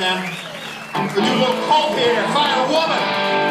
now. We do a little cold here. Fire woman.